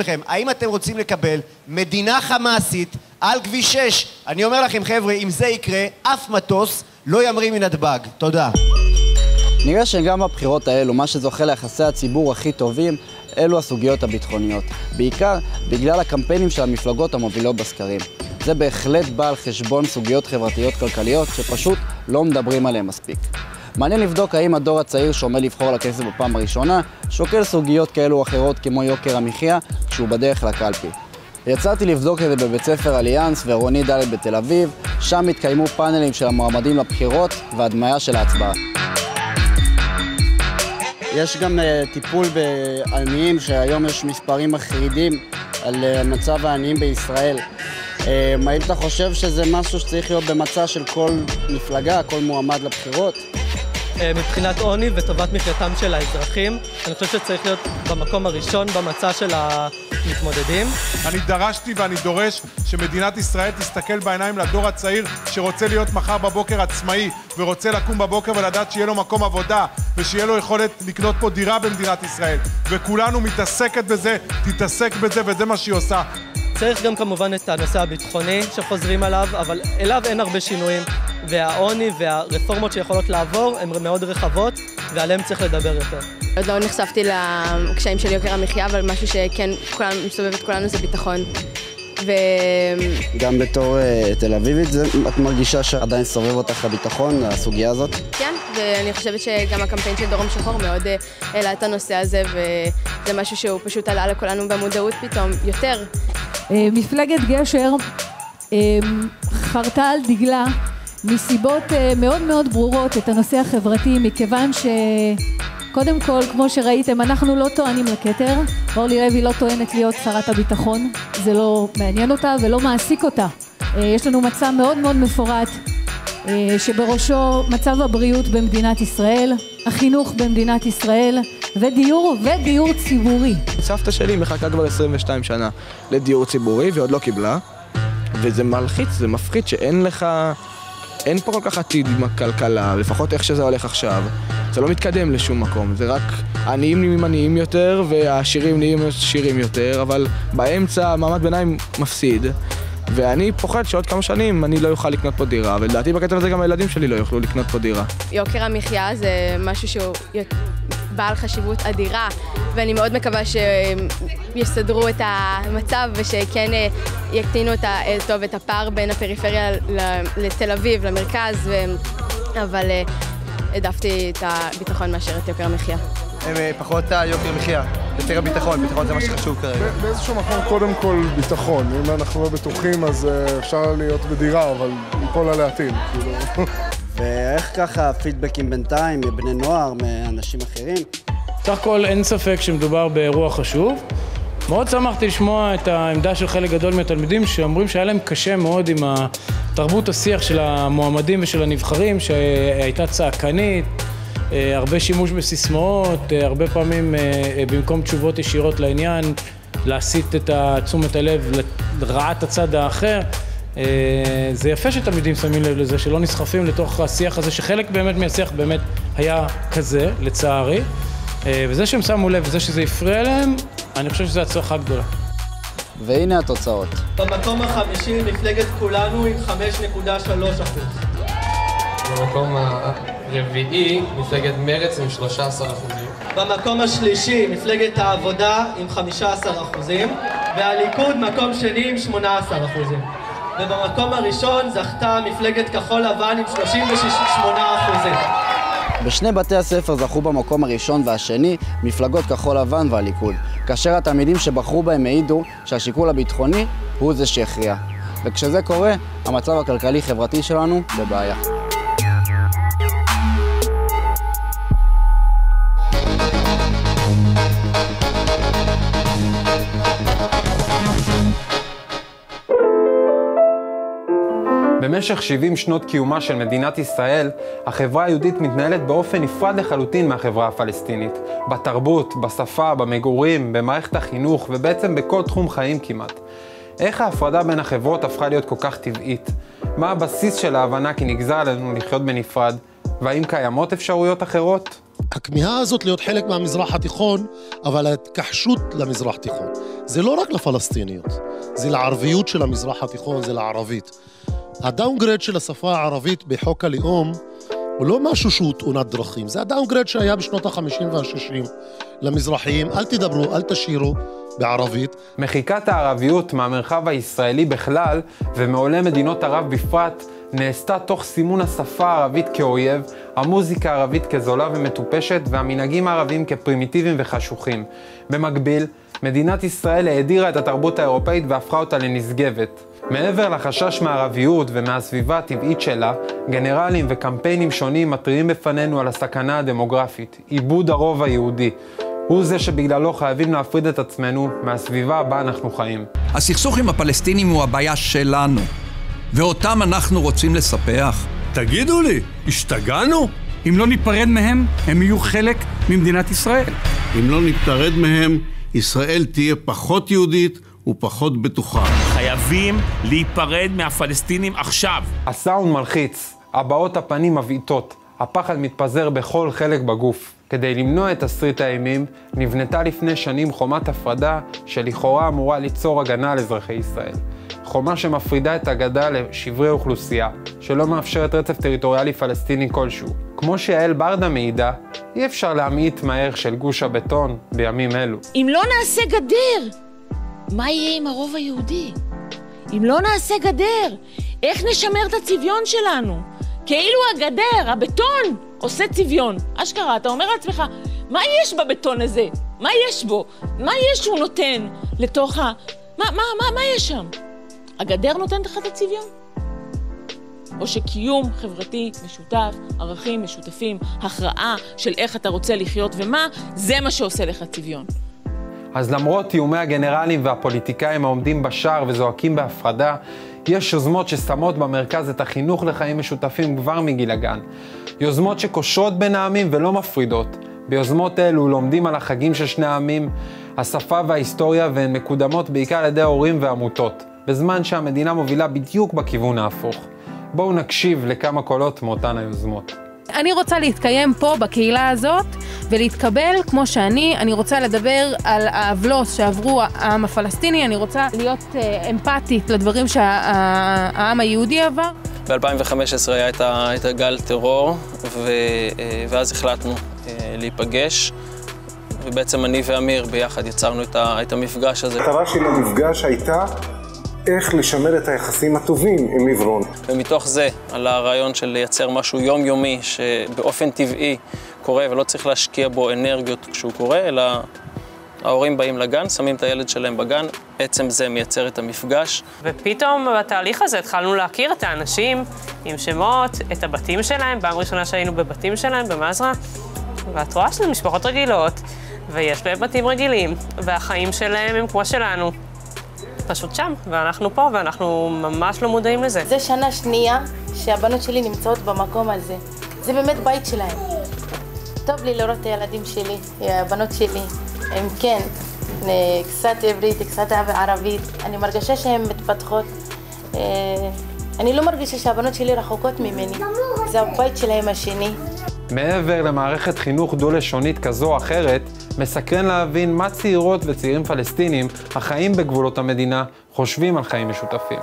עצמכם, האם אתם רוצים לקבל מדינה חמאסית על כביש 6? אני אומר לכם, חבר'ה, אם זה יקרה, אף מטוס לא ימריא מנתב"ג. תודה. נראה שגם בבחירות האלו, מה שזוכה ליחסי הציבור הכי טובים, אלו הסוגיות הביטחוניות. בעיקר בגלל הקמפיינים של המפלגות המובילות בסקרים. זה בהחלט בא על חשבון סוגיות חברתיות-כלכליות שפשוט לא מדברים עליהן מספיק. מעניין לבדוק האם הדור הצעיר שעומד לבחור על הכסף בפעם הראשונה, שוקל סוגיות כאלו או אחרות כמו יוקר המחיה, כשהוא בדרך לקלפי. יצאתי לבדוק את זה בבית ספר אליאנס ועירוני ד' בתל אביב, שם התקיימו פאנלים של המועמדים לבחירות והדמיה של ההצבעה. יש גם uh, טיפול בעניים, שהיום יש מספרים מחרידים על uh, מצב העניים בישראל. Uh, האם אתה חושב שזה משהו שצריך להיות במצע של כל מפלגה, כל מועמד לבחירות? מבחינת עוני וטובת מחייתם של האזרחים, אני חושב שצריך להיות במקום הראשון במצע של המתמודדים. אני דרשתי ואני דורש שמדינת ישראל תסתכל בעיניים לדור הצעיר שרוצה להיות מחר בבוקר עצמאי ורוצה לקום בבוקר ולדעת שיהיה לו מקום עבודה ושיהיה לו יכולת לקנות פה דירה במדינת ישראל וכולנו מתעסקת בזה, תתעסק בזה וזה מה שהיא עושה. צריך גם כמובן את הנושא הביטחוני שחוזרים עליו, אבל אליו אין הרבה שינויים. והעוני והרפורמות שיכולות לעבור הן מאוד רחבות, ועליהן צריך לדבר יותר. עוד לא נחשפתי לקשיים של יוקר המחיה, אבל משהו שכן כולנו, מסתובב את כולנו זה ביטחון. ו... גם בתור uh, תל אביבית, זה, את מרגישה שעדיין סובב אותך הביטחון, הסוגיה הזאת? כן, ואני חושבת שגם הקמפיין של דרום שחור מאוד uh, העלה את הנושא הזה, וזה משהו שהוא פשוט עלה לכולנו במודעות פתאום יותר. Uh, מפלגת גשר uh, חרתה על דגלה מסיבות uh, מאוד מאוד ברורות את הנושא החברתי, מכיוון שקודם כל, כמו שראיתם, אנחנו לא טוענים לכתר. אורלי לוי לא טוענת להיות שרת הביטחון, זה לא מעניין אותה ולא מעסיק אותה. יש לנו מצע מאוד מאוד מפורט, שבראשו מצב הבריאות במדינת ישראל, החינוך במדינת ישראל, ודיור, ודיור ציבורי. סבתא שלי מחכה כבר 22 שנה לדיור ציבורי והיא עוד לא קיבלה, וזה מלחיץ, זה מפחיד שאין לך... אין פה כל כך עתיד עם הכלכלה, לפחות איך שזה הולך עכשיו. זה לא מתקדם לשום מקום, זה רק העניים נהיים עניים יותר והעשירים נהיים עשירים יותר, אבל באמצע מעמד ביניים מפסיד. ואני פוחד שעוד כמה שנים אני לא אוכל לקנות פה דירה, ולדעתי בקטע הזה גם הילדים שלי לא יוכלו לקנות פה דירה. יוקר המחיה זה משהו שהוא בעל חשיבות אדירה, ואני מאוד מקווה שיסדרו את המצב ושכן אה, יקטינו את, ה, טוב, את הפער בין הפריפריה לתל אביב, למרכז, ו... אבל אה, העדפתי את הביטחון מאשר את יוקר המחיה. הם אה, פחות יוקר המחיה, יותר הביטחון, ביטחון זה מה שחשוב כרגע. באיזשהו מקום קודם כל ביטחון, אם אנחנו לא בטוחים אז אפשר להיות בדירה, אבל ליפול עליה טיל, כאילו. ואיך ככה הפידבקים בינתיים מבני נוער, מאנשים אחרים? סך הכל אין ספק שמדובר באירוע חשוב. מאוד שמחתי לשמוע את העמדה של חלק גדול מהתלמידים שאומרים שהיה להם קשה מאוד עם תרבות השיח של המועמדים ושל הנבחרים שהייתה צעקנית, אה, הרבה שימוש בסיסמאות, אה, הרבה פעמים אה, במקום תשובות ישירות לעניין, להסיט את תשומת הלב לרעת הצד האחר. אה, זה יפה שתלמידים שמים לב לזה, שלא נסחפים לתוך השיח הזה, שחלק באמת מהשיח באמת היה כזה, לצערי. אה, וזה שהם שמו לב וזה שזה הפריע להם, אני חושב שזו הצלחה גדולה. והנה התוצאות. במקום החמישי מפלגת כולנו עם 5.3 אחוז. במקום הרביעי מפלגת מרץ עם 13 אחוזים. במקום השלישי מפלגת העבודה עם 15 אחוזים, והליכוד מקום שני עם 18 אחוזים. ובמקום הראשון זכתה מפלגת כחול לבן עם 38 אחוזים. בשני בתי הספר זכו במקום הראשון והשני מפלגות כחול לבן והליכוד, כאשר התלמידים שבחרו בהם העידו שהשיקול הביטחוני הוא זה שהכריע. וכשזה קורה, המצב הכלכלי-חברתי שלנו בבעיה. במשך 70 שנות קיומה של מדינת ישראל, החברה היהודית מתנהלת באופן נפרד לחלוטין מהחברה הפלסטינית. בתרבות, בשפה, במגורים, במערכת החינוך ובעצם בכל תחום חיים כמעט. איך ההפרדה בין החברות הפכה להיות כל כך טבעית? מה הבסיס של ההבנה כי נגזר עלינו לחיות בנפרד? והאם קיימות אפשרויות אחרות? הכמיהה הזאת להיות חלק מהמזרח התיכון, אבל ההתכחשות למזרח התיכון. זה לא רק לפלסטיניות, זה לערביות של המזרח התיכון, זה לערבית. הדאונגרד של השפה הערבית בחוק הלאום הוא לא משהו שהוא תאונת דרכים, זה הדאונגרד שהיה בשנות ה-50 וה-60 למזרחיים, אל תדברו, אל תשאירו בערבית. מחיקת הערביות מהמרחב הישראלי בכלל, ומעולי מדינות ערב בפרט, נעשתה תוך סימון השפה הערבית כאויב, המוזיקה הערבית כזולה ומטופשת, והמנהגים הערביים כפרימיטיביים וחשוכים. במקביל, מדינת ישראל האדירה את התרבות האירופאית והפכה אותה לנשגבת. מעבר לחשש מהערביות ומהסביבה הטבעית שלה, גנרלים וקמפיינים שונים מתריעים בפנינו על הסכנה הדמוגרפית, עיבוד הרוב היהודי. הוא זה שבגללו חייבים להפריד את עצמנו מהסביבה הבה אנחנו חיים. הסכסוך עם הפלסטינים הוא הבעיה שלנו, ואותם אנחנו רוצים לספח. תגידו לי, השתגענו? אם לא ניפרד מהם, הם יהיו חלק ממדינת ישראל. אם לא ניפרד מהם, ישראל תהיה פחות יהודית ופחות בטוחה. חייבים להיפרד מהפלסטינים עכשיו. הסאונד מלחיץ, הבעות הפנים מבעיטות, הפחד מתפזר בכל חלק בגוף. כדי למנוע את תסריט האימים, נבנתה לפני שנים חומת הפרדה שלכאורה אמורה ליצור הגנה על אזרחי ישראל. חומה שמפרידה את הגדה לשברי אוכלוסייה, שלא מאפשרת רצף טריטוריאלי פלסטיני כלשהו. כמו שיעל ברדה מעידה, אי אפשר להמעיט מהערך של גוש הבטון בימים אלו. אם לא נעשה גדר, מה יהיה עם הרוב היהודי? אם לא נעשה גדר, איך נשמר את הצביון שלנו? כאילו הגדר, הבטון, עושה צביון. אשכרה, אתה אומר לעצמך, מה יש בבטון הזה? מה יש בו? מה יש שהוא נותן לתוך ה... מה, מה, מה, מה יש שם? הגדר נותנת לך את הצביון? או שקיום חברתי משותף, ערכים משותפים, הכרעה של איך אתה רוצה לחיות ומה, זה מה שעושה לך צביון. אז למרות איומי הגנרלים והפוליטיקאים העומדים בשער וזועקים בהפרדה, יש יוזמות ששמות במרכז את החינוך לחיים משותפים כבר מגיל הגן. יוזמות שקושרות בין העמים ולא מפרידות. ביוזמות אלו לומדים על החגים של שני העמים, השפה וההיסטוריה, והן מקודמות בעיקר על ידי ההורים ועמותות, בזמן שהמדינה מובילה בדיוק בכיוון ההפוך. בואו נקשיב לכמה קולות מאותן היוזמות. אני רוצה להתקיים פה בקהילה הזאת ולהתקבל כמו שאני, אני רוצה לדבר על העוולות שעברו העם הפלסטיני, אני רוצה להיות אה, אמפתית לדברים שהעם היהודי עבר. ב-2015 היה את הגל טרור, ו, אה, ואז החלטנו אה, להיפגש. ובעצם אני ואמיר ביחד יצרנו את המפגש הזה. המטרה של המפגש הייתה איך לשמר את היחסים הטובים עם עברון. ומתוך זה עלה הרעיון של לייצר משהו יומיומי שבאופן טבעי קורה ולא צריך להשקיע בו אנרגיות כשהוא קורה, אלא ההורים באים לגן, שמים את הילד שלהם בגן, עצם זה מייצר את המפגש. ופתאום בתהליך הזה התחלנו להכיר את האנשים עם שמות, את הבתים שלהם, פעם ראשונה שהיינו בבתים שלהם במזרע, ואת רואה שזה משפחות רגילות, ויש להם בתים רגילים, והחיים שלהם הם כמו שלנו. פשוט שם, ואנחנו פה, ואנחנו ממש לא מודעים לזה. זה שנה שנייה שהבנות שלי נמצאות במקום הזה. זה באמת בית שלהם. טוב לי לראות את הילדים שלי, הבנות שלי. הם כן, קצת עברית, קצת ערבית. אני מרגישה שהן מתפתחות. אה, אני לא מרגישה שהבנות שלי רחוקות ממני. זה הבית שלהם השני. מעבר למערכת חינוך דו-לשונית כזו או אחרת, מסקרן להבין מה צעירות וצעירים פלסטינים החיים בגבולות המדינה חושבים על חיים משותפים.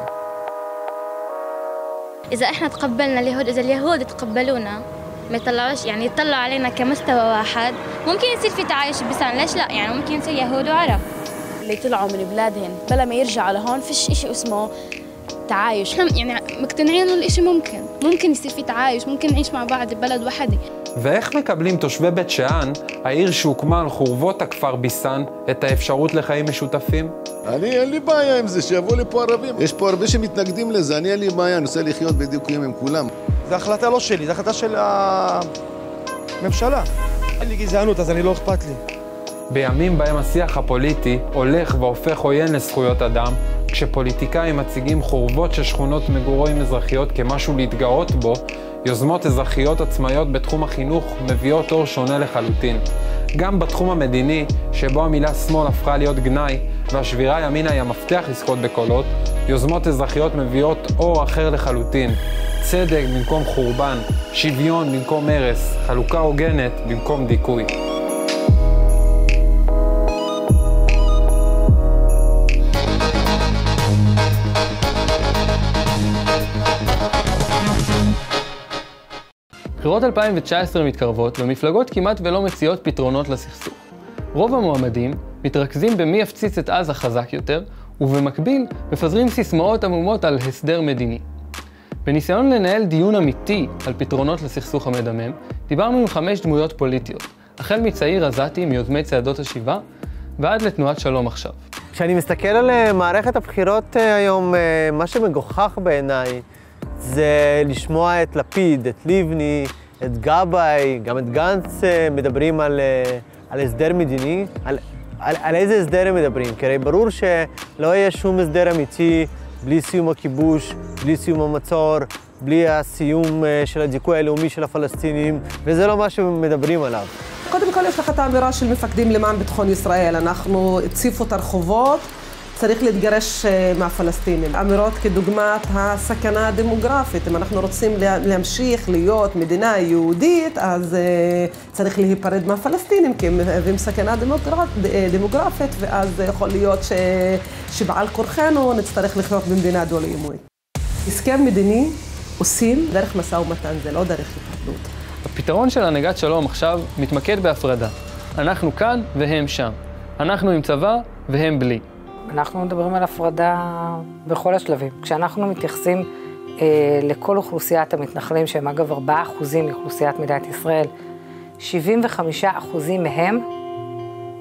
إذا إحنا تقبلنا اليهود إذا اليهود تقبلونا ما يطلعوش يعني يطلعوا علينا كمستوى واحد ممكن يصير في تعايش بسان ليش لا يعني ممكن يصير يهود وعرب اللي طلعوا من بلادهم بلا ما يرجعوا لهون فيش إشي اسمه تعايش احنا يعني مقتنعين انه الاشي ممكن ممكن يصير في تعايش ممكن نعيش مع بعض ببلد وحده ואיך מקבלים תושבי בית שאן, העיר שהוקמה על חורבות הכפר ביסן, את האפשרות לחיים משותפים? אני, אין לי בעיה עם זה, שיבואו לפה ערבים. יש פה הרבה שמתנגדים לזה, אני אין לי בעיה, אני רוצה לחיות בדיוקים עם כולם. זו החלטה לא שלי, זו החלטה של הממשלה. אין לי גזענות, אז אני לא אכפת לי. בימים בהם השיח הפוליטי הולך והופך עוין לזכויות אדם, כשפוליטיקאים מציגים חורבות של שכונות מגורים אזרחיות כמשהו להתגאות בו, יוזמות אזרחיות עצמאיות בתחום החינוך מביאות אור שונה לחלוטין. גם בתחום המדיני, שבו המילה שמאל הפכה להיות גנאי, והשבירה ימינה היא המפתח לזכות בקולות, יוזמות אזרחיות מביאות אור אחר לחלוטין. צדק במקום חורבן, שוויון במקום הרס, חלוקה הוגנת במקום דיכוי. בחירות 2019 מתקרבות ומפלגות כמעט ולא מציעות פתרונות לסכסוך. רוב המועמדים מתרכזים במי יפציץ את עזה חזק יותר, ובמקביל מפזרים סיסמאות עמומות על הסדר מדיני. בניסיון לנהל דיון אמיתי על פתרונות לסכסוך המדמם, דיברנו עם חמש דמויות פוליטיות, החל מצעיר עזתי מיוזמי צעדות השיבה, ועד לתנועת שלום עכשיו. כשאני מסתכל על אה, מערכת הבחירות אה, היום, אה, מה שמגוחך בעיניי זה לשמוע את לפיד, את לבני, את גבאי, גם את גנץ מדברים על, על הסדר מדיני. על, על, על איזה הסדר הם מדברים? כי הרי ברור שלא יהיה שום הסדר אמיתי בלי סיום הכיבוש, בלי סיום המצור, בלי הסיום של הדיכוי הלאומי של הפלסטינים, וזה לא מה שמדברים עליו. קודם כל יש לך את האמירה של מפקדים למען ביטחון ישראל. אנחנו הציפו את הרחובות, צריך להתגרש מהפלסטינים. אמירות כדוגמת הסכנה הדמוגרפית. אם אנחנו רוצים להמשיך להיות מדינה יהודית, אז צריך להיפרד מהפלסטינים, כי הם מהווים סכנה דמוגרפ... דמוגרפית, ואז יכול להיות ש... שבעל כורחנו נצטרך לחיות במדינה דו-לאומית. הסכם מדיני עושים דרך משא ומתן, זה לא דרך התפרדות. הפתרון של הנהגת שלום עכשיו מתמקד בהפרדה. אנחנו כאן והם שם. אנחנו עם צבא והם בלי. אנחנו מדברים על הפרדה בכל השלבים. כשאנחנו מתייחסים אה, לכל אוכלוסיית המתנחלים, שהם אגב 4% מאוכלוסיית מדינת ישראל, 75% מהם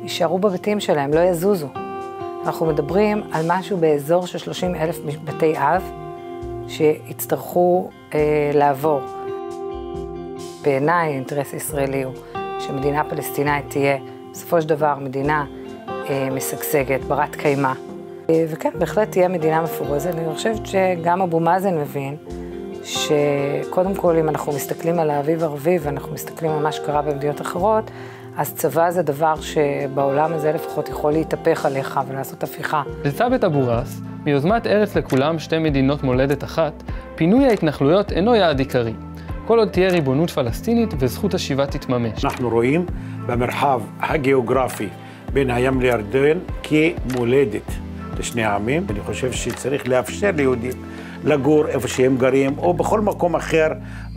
יישארו בבתים שלהם, לא יזוזו. אנחנו מדברים על משהו באזור של 30 אלף בתי אב שיצטרכו אה, לעבור. בעיניי האינטרס הישראלי הוא שמדינה פלסטינאית תהיה בסופו של דבר מדינה משגשגת, ברת קיימא. אה, וכן, בהחלט תהיה מדינה מפורזת. אני חושבת שגם אבו מאזן מבין שקודם כל, אם אנחנו מסתכלים על האביב ערבי ואנחנו מסתכלים על מה שקרה במדינות אחרות, אז צבא זה דבר שבעולם הזה לפחות יכול להתהפך עליך ולעשות הפיכה. לצוות אבו ראס, מיוזמת ארץ לכולם שתי מדינות מולדת אחת, פינוי ההתנחלויות אינו יעד עיקרי. כל עוד תהיה ריבונות פלסטינית וזכות השיבה תתממש. אנחנו רואים במרחב הגיאוגרפי בין הים לירדן כמולדת לשני העמים. אני חושב שצריך לאפשר ליהודים לגור איפה שהם גרים, או בכל מקום אחר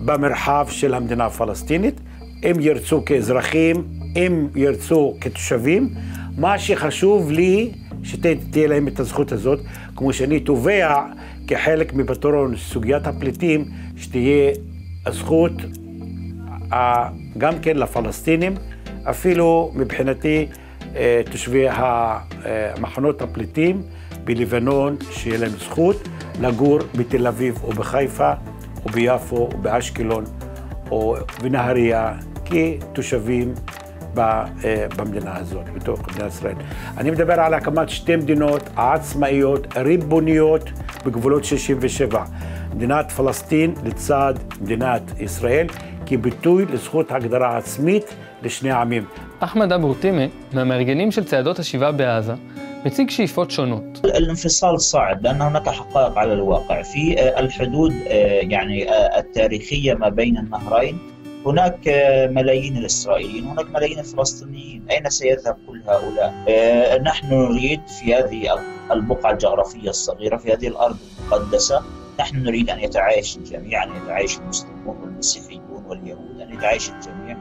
במרחב של המדינה הפלסטינית, אם ירצו כאזרחים, אם ירצו כתושבים. מה שחשוב לי, שתהיה להם את הזכות הזאת, כמו שאני תובע כחלק מפתרון סוגיית הפליטים, שתהיה הזכות גם כן לפלסטינים, אפילו מבחינתי תושבי מחנות הפליטים בלבנון, שיהיה להם זכות לגור בתל אביב או בחיפה או ביפו או באשקלון או בנהריה כתושבים במדינה הזאת, בתוך מדינת ישראל. אני מדבר על הקמת שתי מדינות עצמאיות, ריבוניות, בגבולות 67. מדינת פלסטין לצד מדינת ישראל, כביטוי לזכות הגדרה עצמית לשני העמים. אחמד אבו טימה, מהמארגנים של צעדות השיבה בעזה, מציג שאיפות שונות. الانفصال صعب لأن هناك حقائق على الواقع في الحدود يعني التاريخية ما بين النهرين هناك ملايين الإسرائيليين هناك ملايين الفلسطينيين أين سيذهب كل هؤلاء؟ نحن نريد في هذه البقعة الجغرافية الصغيرة في هذه الأرض المقدسة نحن نريد أن يتعايش الجميع أن يتعايش المسلمون والمسيحيون واليهود أن يتعايش الجميع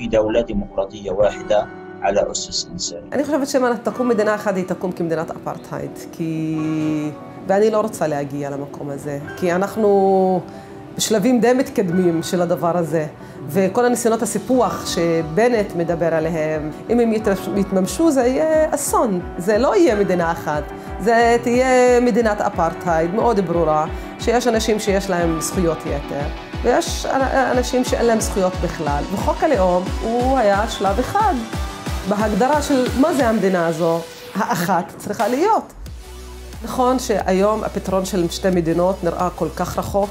في دولة ديمقراطية واحدة على أسس إنسانية. אני חושבת שאם תקום מדינה אחת, היא תקום כמדינת אפרטהייד. כי... ואני לא רוצה להגיע למקום הזה. כי אנחנו בשלבים די מתקדמים של הדבר הזה. וכל הניסיונות הסיפוח שבנט מדבר עליהם, אם הם יתממשו זה יהיה אסון. זה לא יהיה מדינה אחת. זה תהיה מדינת אפרטהייד מאוד ברורה, שיש אנשים שיש להם זכויות יתר. ויש אנשים שאין להם זכויות בכלל. וחוק הלאום הוא היה שלב אחד בהגדרה של מה זה המדינה הזו, האחת צריכה להיות. נכון שהיום הפתרון של שתי מדינות נראה כל כך רחוק,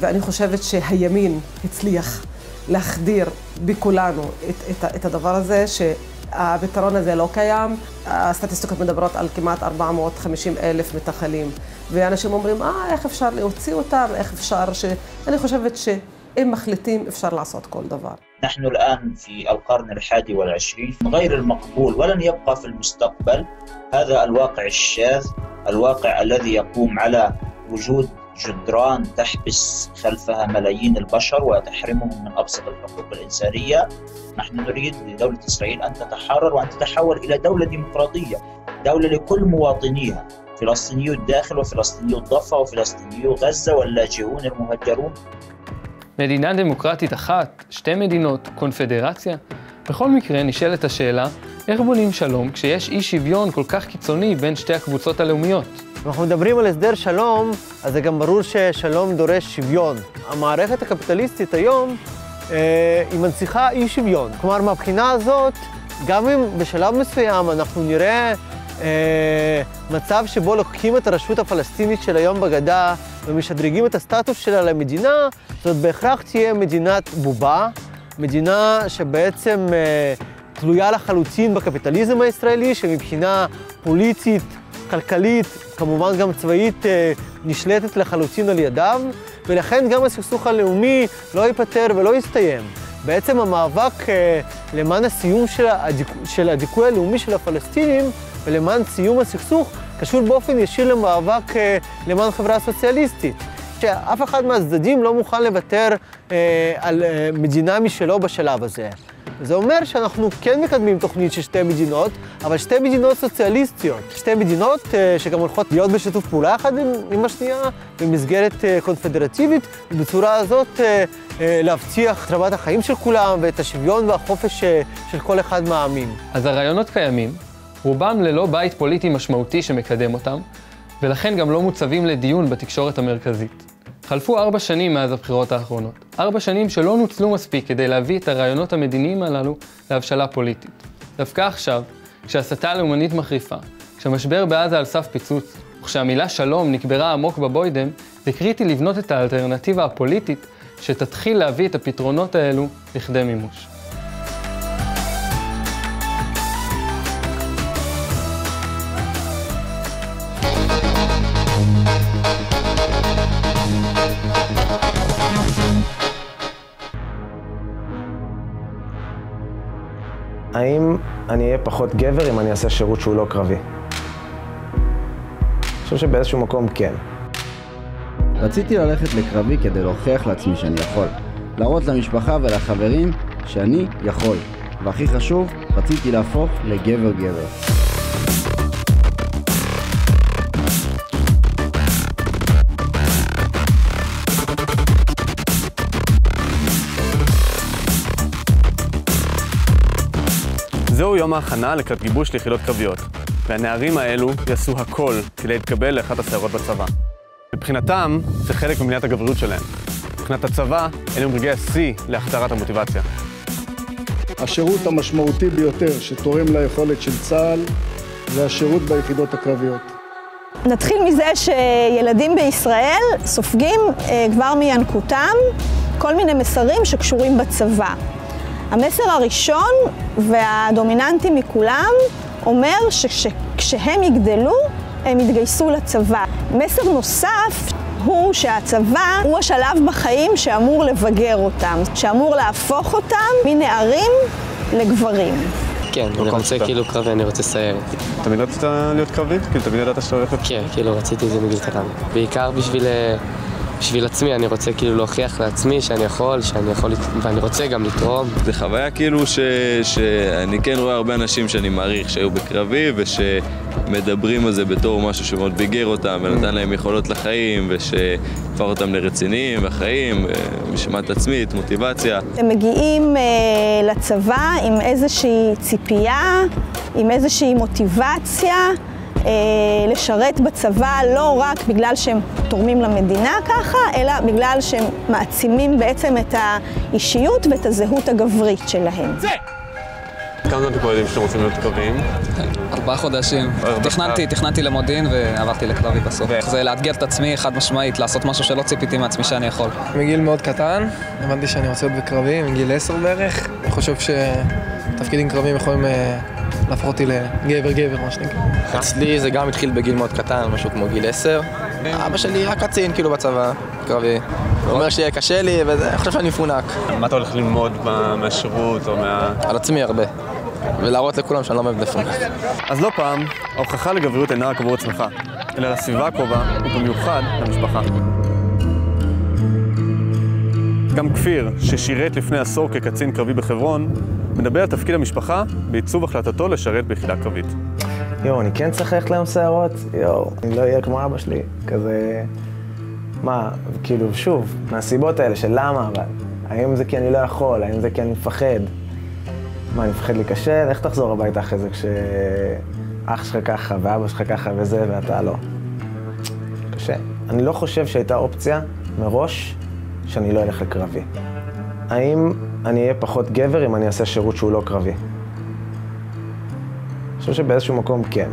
ואני חושבת שהימין הצליח להחדיר בכולנו את, את, את הדבר הזה, שהפתרון הזה לא קיים. הסטטיסטיקות מדברות על כמעט 450 אלף מתנחלים, ואנשים אומרים, אה, איך אפשר להוציא אותם, איך אפשר ש... אני חושבת שאם מחליטים, אפשר לעשות כל דבר. نحن الآن في القرن الحادي والعشرين غير المقبول ولن يبقى في المستقبل هذا الواقع الشاذ الواقع الذي يقوم على وجود جدران تحبس خلفها ملايين البشر وتحرمهم من ابسط الحقوق الانسانيه نحن نريد لدوله اسرائيل ان تتحرر وان تتحول الى دوله ديمقراطيه دوله لكل مواطنيها فلسطينيو الداخل وفلسطينيو الضفه وفلسطينيو غزه واللاجئون المهجرون מדינה דמוקרטית אחת, שתי מדינות, קונפדרציה? בכל מקרה נשאלת השאלה, איך בונים שלום כשיש אי שוויון כל כך קיצוני בין שתי הקבוצות הלאומיות? כשאנחנו מדברים על הסדר שלום, אז זה גם ברור ששלום דורש שוויון. המערכת הקפיטליסטית היום, אה, היא מנציחה אי שוויון. כלומר, מהבחינה הזאת, גם אם בשלב מסוים אנחנו נראה אה, מצב שבו לוקחים את הרשות הפלסטינית של היום בגדה ומשדרגים את הסטטוס שלה למדינה, זאת בהכרח תהיה מדינת בובה, מדינה שבעצם אה, תלויה לחלוטין בקפיטליזם הישראלי, שמבחינה פוליטית, כלכלית, כמובן גם צבאית, אה, נשלטת לחלוטין על ידיו, ולכן גם הסכסוך הלאומי לא ייפתר ולא יסתיים. בעצם המאבק אה, למען הסיום של, הדיכ... של הדיכוי הלאומי של הפלסטינים ולמען סיום הסכסוך קשור באופן ישיר למאבק אה, למען חברה סוציאליסטית. שאף אחד מהצדדים לא מוכן לוותר אה, על אה, מדינה משלו בשלב הזה. זה אומר שאנחנו כן מקדמים תוכנית של שתי מדינות, אבל שתי מדינות סוציאליסטיות. שתי מדינות אה, שגם הולכות להיות בשיתוף פעולה אחת עם, עם השנייה, במסגרת אה, קונפדרטיבית, ובצורה הזאת אה, אה, להבטיח את רמת החיים של כולם ואת השוויון והחופש אה, של כל אחד מהעמים. אז הרעיונות קיימים, רובם ללא בית פוליטי משמעותי שמקדם אותם, ולכן גם לא מוצבים לדיון בתקשורת המרכזית. חלפו ארבע שנים מאז הבחירות האחרונות. ארבע שנים שלא נוצלו מספיק כדי להביא את הרעיונות המדיניים הללו להבשלה פוליטית. דווקא עכשיו, כשהסתה לאומנית מחריפה, כשהמשבר בעזה על סף פיצוץ, וכשהמילה שלום נקברה עמוק בבוידם, זה קריטי לבנות את האלטרנטיבה הפוליטית שתתחיל להביא את הפתרונות האלו לכדי מימוש. אהיה פחות גבר אם אני אעשה שירות שהוא לא קרבי? אני חושב שבאיזשהו מקום כן. רציתי ללכת לקרבי כדי להוכיח לעצמי שאני יכול. להראות למשפחה ולחברים שאני יכול. והכי חשוב, רציתי להפוך לגבר-גבר. זהו יום ההכנה לקראת גיבוש ליחידות קרביות, והנערים האלו יעשו הכל כדי להתקבל לאחת הסיירות בצבא. מבחינתם, זה חלק ממניעת הגבריות שלהם. מבחינת הצבא, אלה הם רגעי השיא להכתרת המוטיבציה. השירות המשמעותי ביותר שתורם ליכולת של צה"ל זה השירות ביחידות הקרביות. נתחיל מזה שילדים בישראל סופגים אה, כבר מינקותם כל מיני מסרים שקשורים בצבא. המסר הראשון והדומיננטי מכולם אומר שכשהם יגדלו, הם יתגייסו לצבא. מסר נוסף הוא שהצבא הוא השלב בחיים שאמור לבגר אותם, שאמור להפוך אותם מנערים לגברים. כן, אני רוצה כאילו קרבי, אני רוצה סיירת. תמיד רצית להיות קרבי? כאילו תמיד ידעת שאתה הולך... כן, כאילו רציתי את זה מגיל קטן. בעיקר בשביל... בשביל עצמי, אני רוצה כאילו להוכיח לעצמי שאני יכול, שאני יכול, ואני רוצה גם לתרום. זה חוויה כאילו ש, שאני כן רואה הרבה אנשים שאני מעריך שהיו בקרבי ושמדברים על זה בתור משהו שמאוד ביגר אותם ונתן להם יכולות לחיים ושהפך אותם לרציניים בחיים, משמעת עצמית, מוטיבציה. הם מגיעים אה, לצבא עם איזושהי ציפייה, עם איזושהי מוטיבציה. לשרת בצבא לא רק בגלל שהם תורמים למדינה ככה, אלא בגלל שהם מעצימים בעצם את האישיות ואת הזהות הגברית שלהם. זה! כמה זמן אתם כבר יודעים שאתם רוצים להיות קרביים? ארבעה חודשים. תכננתי, תכננתי למודיעין ועברתי לקרבי בסוף. זה לאתגר את עצמי חד משמעית, לעשות משהו שלא ציפיתי מעצמי שאני יכול. מגיל מאוד קטן, הבנתי שאני רוצה להיות בקרבי, מגיל עשר בערך. אני חושב שתפקידים קרביים יכולים אה, להפוך אותי לגבר-גבר, מה שנקרא. אצלי זה גם התחיל בגיל מאוד קטן, משהו כמו גיל עשר. אבא שלי רק קצין, כאילו בצבא, קרבי. הוא אומר שיהיה קשה לי, ואני חושב שאני מפונק. מה אתה הולך ללמוד מהשירות או מה... על עצמי הרבה. ולהראות לכולם שאני לא עומד מפונק. אז לא פעם, ההוכחה לגבריות אינה רק עבור עצמך, אלא לסביבה הקרובה, ובמיוחד למשפחה. גם כפיר, ששירת לפני עשור כקצין קרבי בחברון, מדבר על תפקיד המשפחה בעיצוב החלטתו לשרת ביחידה קרבית. יואו, אני כן צריך ללכת להם שערות? יואו, אני לא אהיה כמו אבא שלי. כזה... מה, כאילו, שוב, מהסיבות האלה של למה, אבל... האם זה כי אני לא יכול? האם זה כי אני מפחד? מה, אני מפחד להיכשל? איך תחזור הביתה אחרי זה כשאח שלך ככה, ואבא שלך ככה וזה, ואתה לא? קשה. אני לא חושב שהייתה אופציה מראש שאני לא אלך לקרבי. האם אני אהיה פחות גבר אם אני אעשה שירות שהוא לא קרבי? אני חושב שבאיזשהו מקום כן.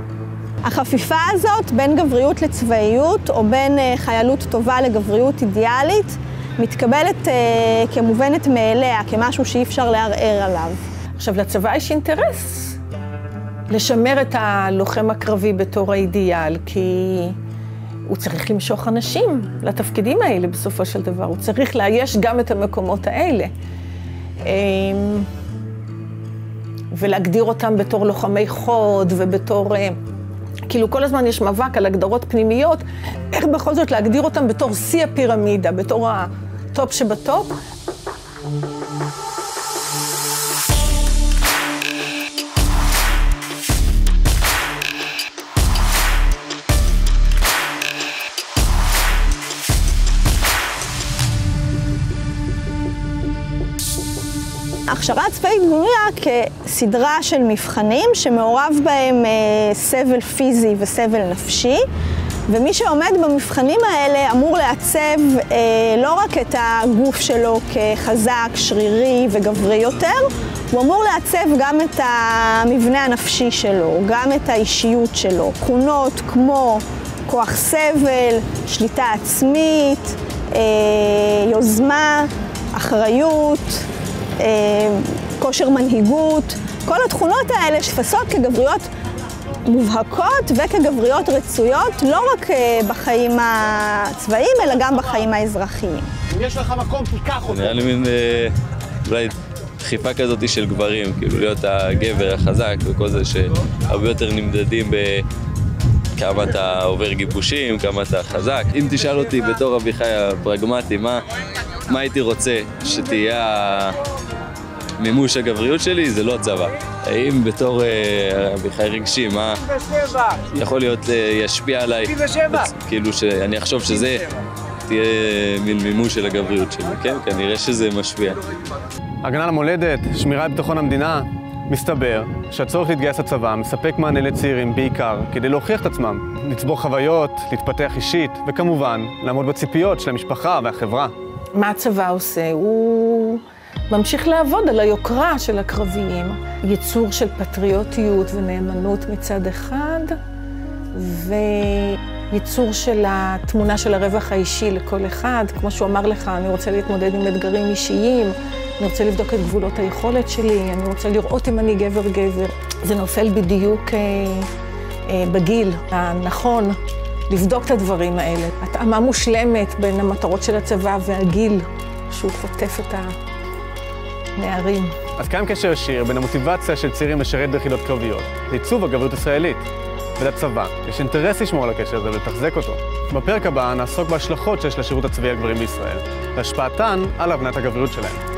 החפיפה הזאת בין גבריות לצבאיות, או בין אה, חיילות טובה לגבריות אידיאלית, מתקבלת אה, כמובנת מאליה, כמשהו שאי אפשר לערער עליו. עכשיו, לצבא יש אינטרס לשמר את הלוחם הקרבי בתור האידיאל, כי הוא צריך למשוך אנשים לתפקידים האלה בסופו של דבר. הוא צריך לאייש גם את המקומות האלה. אמ, ולהגדיר אותם בתור לוחמי חוד ובתור... אה, כאילו כל הזמן יש מאבק על הגדרות פנימיות, איך בכל זאת להגדיר אותם בתור שיא הפירמידה, בתור ה top שב top. הכשרה צבאית בנויה כסדרה של מבחנים שמעורב בהם אה, סבל פיזי וסבל נפשי, ומי שעומד במבחנים האלה אמור לעצב אה, לא רק את הגוף שלו כחזק, שרירי וגברי יותר, הוא אמור לעצב גם את המבנה הנפשי שלו, גם את האישיות שלו. תכונות כמו כוח סבל, שליטה עצמית, אה, יוזמה, אחריות, כושר מנהיגות, כל התכונות האלה שפסות כגבריות מובהקות וכגבריות רצויות, לא רק אה, בחיים הצבאיים, אלא גם בחיים האזרחיים. אם יש לך מקום, תיקח אותו. נראה לי מין אה, אולי דחיפה כזאת של גברים, כאילו להיות הגבר החזק וכל זה שהרבה יותר נמדדים ב... כמה אתה עובר גיבושים, כמה אתה חזק. אם תשאל אותי בתור אביחי הפרגמטי, מה, מה הייתי רוצה שתהיה מימוש הגבריות שלי, זה לא הצבא. האם בתור אה, אביחי רגשי, מה יכול להיות אה, ישפיע עליי, כאילו שאני אחשוב שזה תהיה מין מימוש של הגבריות שלי, כן? כנראה שזה משפיע. הגנה למולדת, שמירה על ביטחון המדינה, מסתבר שהצורך להתגייס לצבא מספק מענה לצעירים בעיקר כדי להוכיח את עצמם, לצבור חוויות, להתפתח אישית, וכמובן, לעמוד בציפיות של המשפחה והחברה. מה הצבא עושה? הוא ממשיך לעבוד על היוקרה של הקרביים. ייצור של פטריוטיות ונאמנות מצד אחד, וייצור של התמונה של הרווח האישי לכל אחד. כמו שהוא אמר לך, אני רוצה להתמודד עם אתגרים אישיים, אני רוצה לבדוק את גבולות היכולת שלי, אני רוצה לראות אם אני גבר-גבר. זה נופל בדיוק אה, אה, בגיל הנכון לבדוק את הדברים האלה. התאמה מושלמת בין המטרות של הצבא והגיל שהוא חוטף את הנערים. אז קיים קשר ישיר בין המוטיבציה של צעירים לשרת ביחידות קרביות לעיצוב הגבריות הישראלית. ולצבא יש אינטרס לשמור על הקשר הזה ולתחזק אותו. בפרק הבא נעסוק בהשלכות שיש לשירות הצבאי הגברים בישראל, והשפעתן על הבנת הגבריות שלהם.